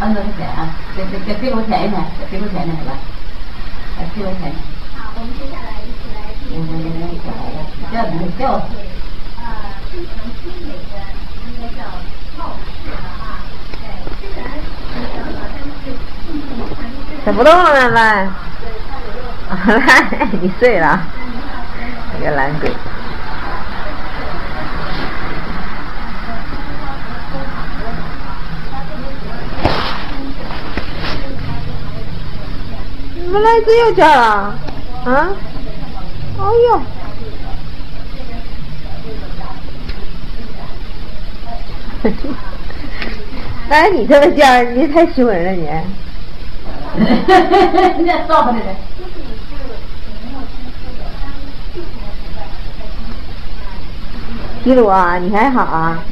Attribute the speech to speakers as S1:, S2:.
S1: 二十块钱啊，给给给给我填一填，给我填一填是吧？来，给我填。
S2: 好，我们接下来一起来
S1: 我我我我叫你叫。
S2: 呃，非常精美的应该叫貌似了啊。对，虽然小小，但是静静看就是
S3: 睡不动了来，来，你睡了，你个懒鬼。怎么来这又叫了？啊？哎呦！哎，你这么叫，你太凶人了你。
S1: 你这造的人。
S3: 记录啊，你还好啊？